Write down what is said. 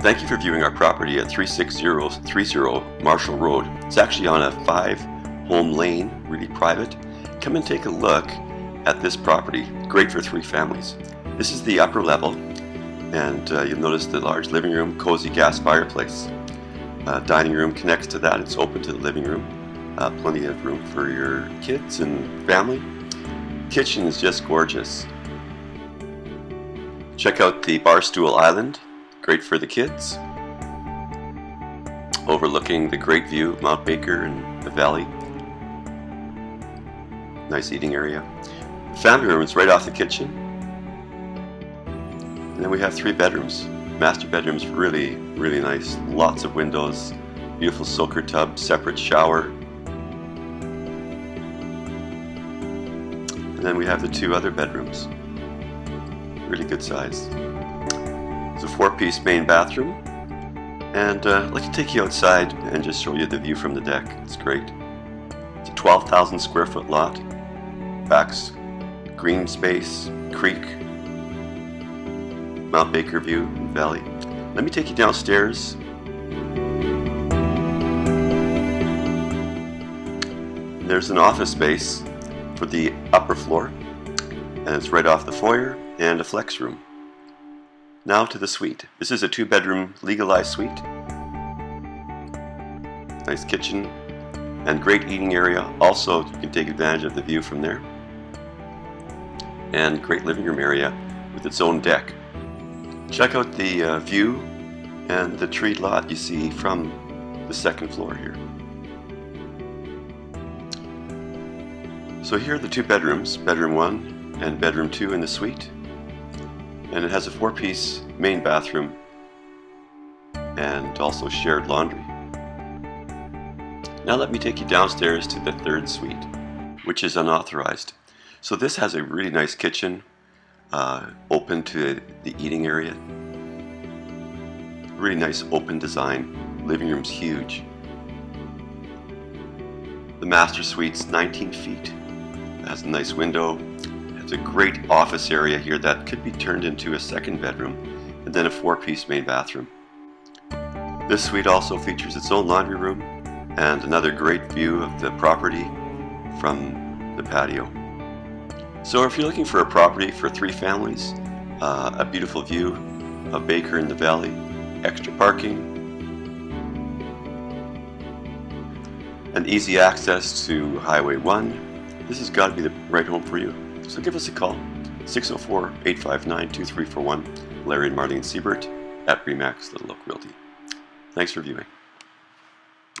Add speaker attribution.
Speaker 1: Thank you for viewing our property at 36030 Marshall Road. It's actually on a five home lane, really private. Come and take a look at this property. Great for three families. This is the upper level and uh, you'll notice the large living room, cozy gas fireplace. Uh, dining room connects to that. It's open to the living room. Uh, plenty of room for your kids and family. Kitchen is just gorgeous. Check out the Barstool Island Great for the kids. Overlooking the great view of Mount Baker and the valley. Nice eating area. Family room is right off the kitchen. And then we have three bedrooms. Master bedroom's really, really nice. Lots of windows. Beautiful soaker tub, separate shower. And then we have the two other bedrooms. Really good size. It's a four-piece main bathroom. And uh, I'd like to take you outside and just show you the view from the deck. It's great. It's a 12,000 square foot lot. Backs green space, creek, Mount Baker view, valley. Let me take you downstairs. There's an office space for the upper floor, and it's right off the foyer and a flex room. Now to the suite. This is a two bedroom legalized suite. Nice kitchen and great eating area. Also, you can take advantage of the view from there. And great living room area with its own deck. Check out the uh, view and the tree lot you see from the second floor here. So here are the two bedrooms, bedroom one and bedroom two in the suite and it has a four-piece main bathroom and also shared laundry. Now let me take you downstairs to the third suite, which is unauthorized. So this has a really nice kitchen, uh, open to the eating area. Really nice open design. Living room's huge. The master suite's 19 feet. It has a nice window, it's a great office area here that could be turned into a second bedroom and then a four-piece main bathroom. This suite also features its own laundry room and another great view of the property from the patio. So if you're looking for a property for three families, uh, a beautiful view of Baker in the Valley, extra parking, and easy access to Highway 1, this has got to be the right home for you. So give us a call, 604-859-2341, Larry and Marlene Siebert at Remax Little Oak Realty. Thanks for viewing.